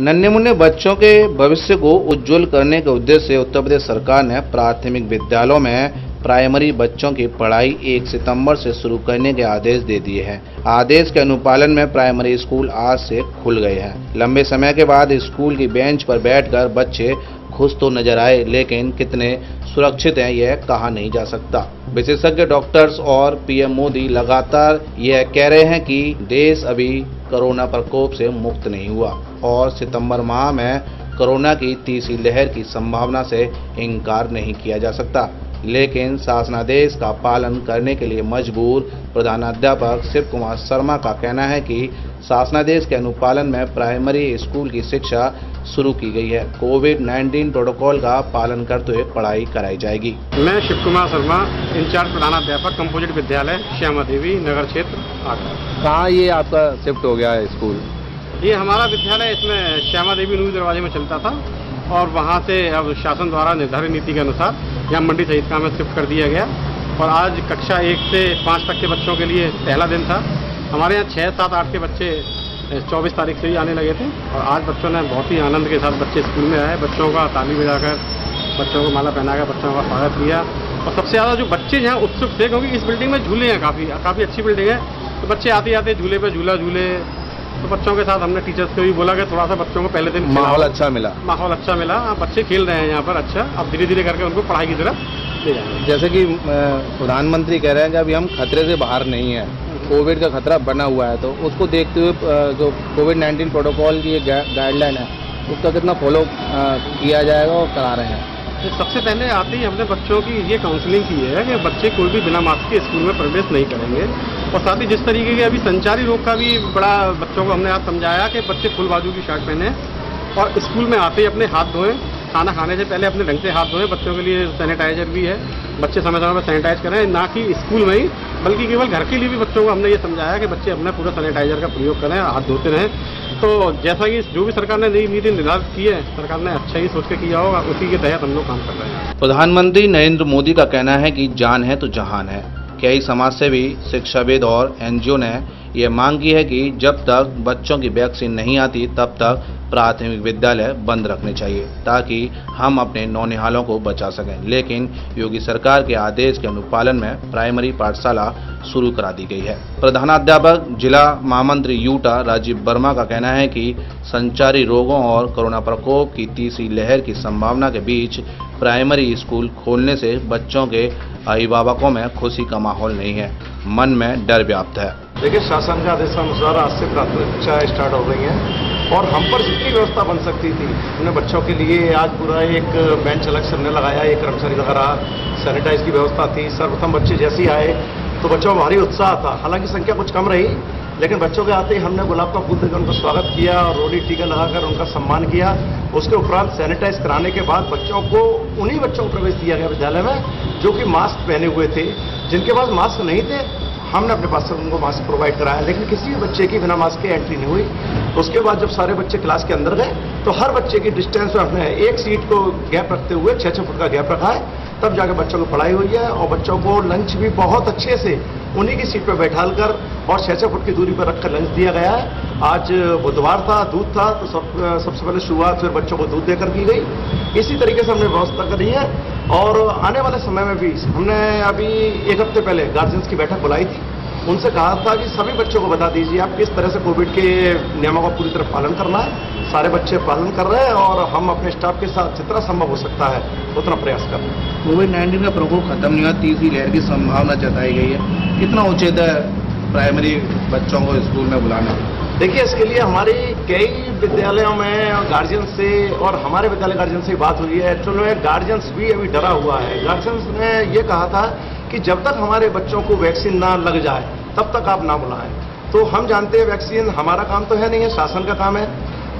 नन्हे मुन्ने बच्चों के भविष्य को उज्जवल करने के उद्देश्य से उत्तर प्रदेश सरकार ने प्राथमिक विद्यालयों में प्राइमरी बच्चों की पढ़ाई 1 सितंबर से शुरू करने के आदेश दे दिए हैं। आदेश के अनुपालन में प्राइमरी स्कूल आज से खुल गए हैं। लंबे समय के बाद स्कूल की बेंच पर बैठकर बच्चे खुश तो नज़र आए, लेकिन कितने सुरक्षित हैं यह कहा नहीं जा सकता। विशेषज्ञ डॉक्टर्स और पीएम मोदी लगातार यह कह रहे हैं कि देश अभी कोरोना प्रकोप से मुक्त नहीं हुआ और सितंबर माह में कोरोना की तीसरी लहर की संभावना से इनकार नहीं किया जा सकता। लेकिन शासनादेश का पालन करने के लिए मजबूर प्रधानाध्यापक शिव कुमार शर्मा का कहना है कि शासनादेश के अनुपालन में प्राइमरी स्कूल की शिक्षा शुरू की गई है। कोविड 19 प्रोटोकॉल का पालन करते हुए पढ़ाई कराई जाएगी। मैं शिव कुमार शर्मा इंचार्ज प्रधानाध्यापक कंपोजिट विद्यालय श्यामा देवी नगर क्षेत्र आगरा। कहाँ ये आपका शिफ्ट हो गया है स्कूल? ये हमारा विद्यालय इसमें श्यामा देवी नूर दरवाजे में चलता था और वहाँ से अब शासन द्वारा निर्धारित नीति के अनुसार यहाँ मंडी सहित का में शिफ्ट कर दिया गया। और आज कक्षा एक से पाँच तक के बच्चों के लिए पहला दिन था। हमारे यहाँ छः सात आठ के बच्चे चौबीस तारीख से ही आने लगे थे और आज बच्चों ने बहुत ही आनंद के साथ बच्चे स्कूल में आए। बच्चों का ताली बजाकर बच्चों को माला पहनाकर बच्चों का स्वागत किया। और सबसे ज़्यादा जो बच्चे यहाँ उत्सुक थे क्योंकि इस बिल्डिंग में झूले हैं काफ़ी काफ़ी अच्छी बिल्डिंग है। तो बच्चे आते आते झूले पे झूला झूले। तो बच्चों के साथ हमने टीचर्स को भी बोला कि थोड़ा सा बच्चों को पहले दिन माहौल अच्छा मिला। माहौल अच्छा मिला। बच्चे खेल रहे हैं यहाँ पर। अच्छा अब धीरे धीरे करके उनको पढ़ाई की तरफ़ जैसे कि प्रधानमंत्री कह रहे हैं कि अभी हम खतरे से बाहर नहीं है। कोविड का खतरा बना हुआ है तो उसको देखते हुए जो कोविड नाइन्टीन प्रोटोकॉल की गाइडलाइन है, उसका कितना फॉलो किया जाएगा और करा रहे हैं। तो सबसे पहले आते ही, हमने बच्चों की ये काउंसलिंग की है कि बच्चे कोई भी बिना मास्क के स्कूल में प्रवेश नहीं करेंगे। और साथ ही जिस तरीके के अभी संचारी रोग का भी बड़ा बच्चों को हमने आज समझाया कि बच्चे फुल बाजू की शर्ट पहने और स्कूल में आते ही अपने हाथ धोएँ। खाना खाने से पहले अपने ढंग से हाथ धोएँ, बच्चों के लिए सैनिटाइजर भी है। बच्चे समय समय पर सैनिटाइज करें, ना कि स्कूल में ही, बल्कि केवल घर के लिए भी बच्चों को हमने ये समझाया कि बच्चे अपना पूरा सैनिटाइजर का प्रयोग करें, हाथ धोते रहें। तो जैसा कि जो भी सरकार ने नई नीति निर्धारित की है, सरकार ने अच्छा ही सोच के किया होगा, उसी के तहत हम लोग काम कर रहे हैं। प्रधानमंत्री नरेंद्र मोदी का कहना है कि जान है तो जहान है। कई समाजसेवी, शिक्षाविद और एनजीओ ने यह मांग की है कि जब तक बच्चों की वैक्सीन नहीं आती, तब तक प्राथमिक विद्यालय बंद रखने चाहिए, ताकि हम अपने नौनिहालों को बचा सकें। लेकिन योगी सरकार के आदेश के अनुपालन में प्राइमरी पाठशाला शुरू करा दी गई है। प्रधानाध्यापक जिला महामंत्री यूटा राजीव वर्मा का कहना है कि संचारी रोगों और कोरोना प्रकोप की तीसरी लहर की संभावना के बीच प्राइमरी स्कूल खोलने से बच्चों के अभिभावकों में खुशी का माहौल नहीं है। मन में डर व्याप्त है। देखिए, शासन के आदेशानुसार आज से प्राथमिक कक्षा स्टार्ट हो गई हैं। और हम पर जितनी व्यवस्था बन सकती थी, उन्हें बच्चों के लिए आज पूरा एक बेंच अलग से हमने लगाया, एक कर्मचारी लगा रहा सैनिटाइज की व्यवस्था थी, सर्वप्रथम बच्चे जैसे ही आए तो बच्चों में भारी उत्साह था। हालाँकि संख्या कुछ कम रही, लेकिन बच्चों के आते ही हमने गुलाब का फूल देकर उनका स्वागत किया और रोली टीका लगाकर उनका सम्मान किया। उसके उपरांत सैनिटाइज कराने के बाद बच्चों को, उन्हीं बच्चों को प्रवेश दिया गया विद्यालय में, जो कि मास्क पहने हुए थे। जिनके पास मास्क नहीं थे हमने अपने पास से उनको मास्क प्रोवाइड कराया, लेकिन किसी भी बच्चे की बिना मास्क के एंट्री नहीं हुई। उसके बाद जब सारे बच्चे क्लास के अंदर गए तो हर बच्चे की डिस्टेंस में हमने एक सीट को गैप रखते हुए छः छः फुट का गैप रखा है। तब जाकर बच्चों को पढ़ाई हुई है और बच्चों को लंच भी बहुत अच्छे से उन्हीं की सीट पर बैठाल कर और छः छः फुट की दूरी पर रखकर लंच दिया गया है। आज बुधवार था, दूध था तो सब, सबसे पहले शुरुआत फिर बच्चों को दूध देकर की गई। इसी तरीके से हमने व्यवस्था करी है। और आने वाले समय में भी हमने अभी एक हफ़्ते पहले गार्जियंस की बैठक बुलाई थी। उनसे कहा था कि सभी बच्चों को बता दीजिए आप किस तरह से कोविड के नियमों का पूरी तरह पालन करना है। सारे बच्चे पालन कर रहे हैं और हम अपने स्टाफ के साथ जितना संभव हो सकता है उतना प्रयास कर रहे हैं। कोविड नाइन्टीन का प्रकोप खत्म नहीं हुआ, तीसरी लहर की संभावना जताई गई है। कितना उचित है प्राइमरी बच्चों को स्कूल में बुलाना? देखिए, इसके लिए हमारी कई विद्यालयों में गार्जियन से और हमारे विद्यालय गार्जियन से बात हुई है। एक्चुअल में गार्जियंस भी अभी डरा हुआ है। गार्जियंस ने ये कहा था कि जब तक हमारे बच्चों को वैक्सीन ना लग जाए, तब तक आप ना बुलाएँ। तो हम जानते हैं वैक्सीन हमारा काम तो है नहीं है, शासन का काम है।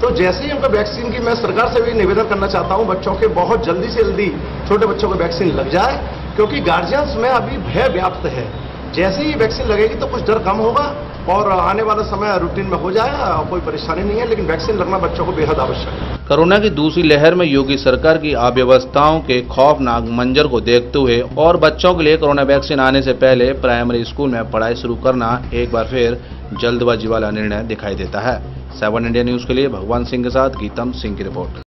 तो जैसे ही उनको वैक्सीन की मैं सरकार से भी निवेदन करना चाहता हूँ, बच्चों के बहुत जल्दी से जल्दी छोटे बच्चों को वैक्सीन लग जाए, क्योंकि गार्जियंस में अभी भय व्याप्त है। जैसे ही वैक्सीन लगेगी तो कुछ डर कम होगा और आने वाला समय रूटीन में हो जाएगा कोई परेशानी नहीं है, लेकिन वैक्सीन लगना बच्चों को बेहद आवश्यक है। कोरोना की दूसरी लहर में योगी सरकार की अव्यवस्थाओं के खौफनाक मंजर को देखते हुए और बच्चों के लिए कोरोना वैक्सीन आने से पहले प्राइमरी स्कूल में पढ़ाई शुरू करना एक बार फिर जल्दबाजी वाला निर्णय दिखाई देता है। सेवन इंडिया न्यूज़ के लिए भगवान सिंह के साथ गीतम सिंह की रिपोर्ट।